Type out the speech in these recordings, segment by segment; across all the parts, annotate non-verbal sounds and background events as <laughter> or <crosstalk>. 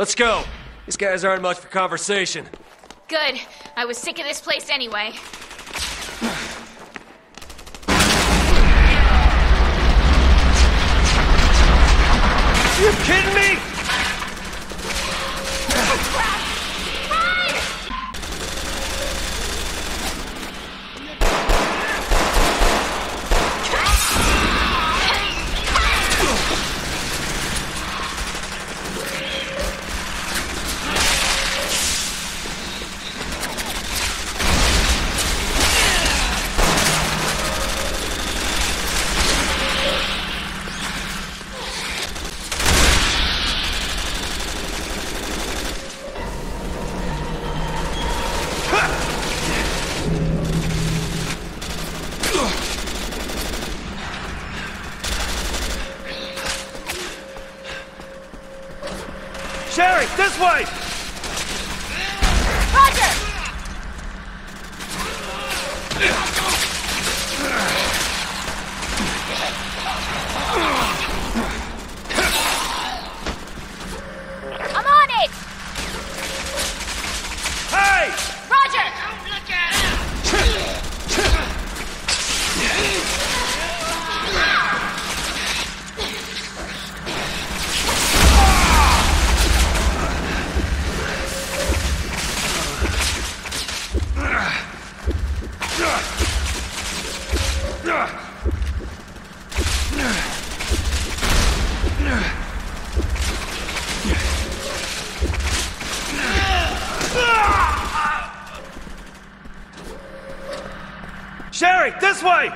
Let's go. These guys aren't much for conversation. Good. I was sick of this place anyway. You kidding me? Sherry, this way! Sherry, this way!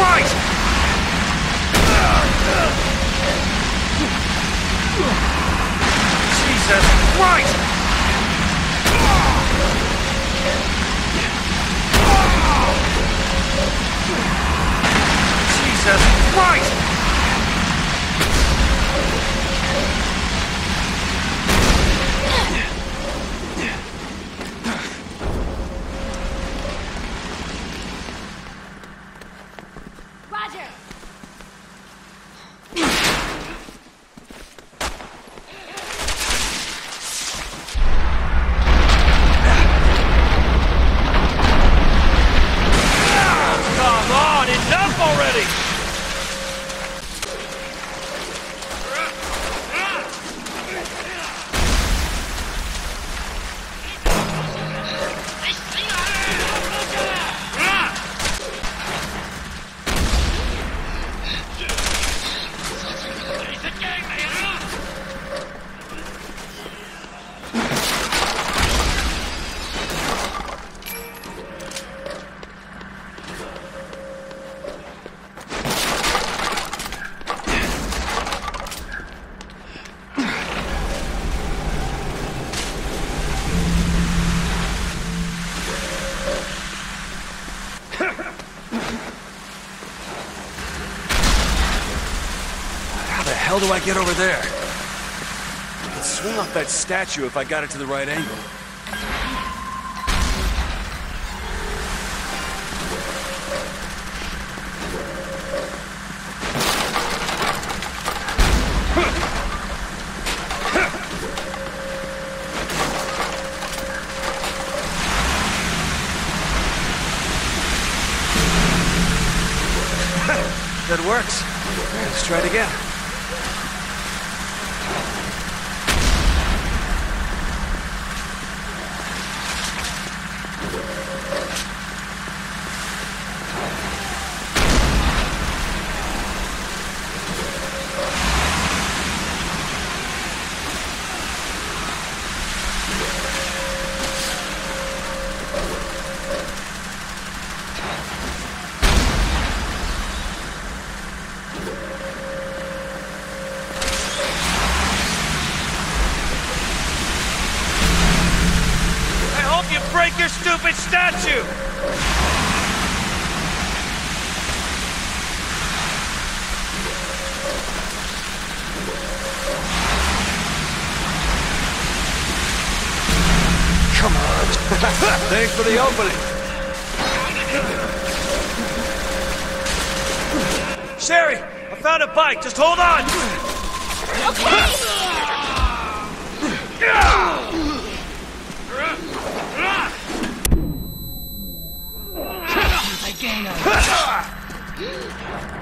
Christ! Jesus Christ! Jesus Christ! do I get over there? I could swing off that statue if I got it to the right angle. That works. Let's try it again. Break your stupid statue! Come on. <laughs> Thanks for the opening. Sherry, I found a bike. Just hold on. Okay! <laughs> gainer. <laughs>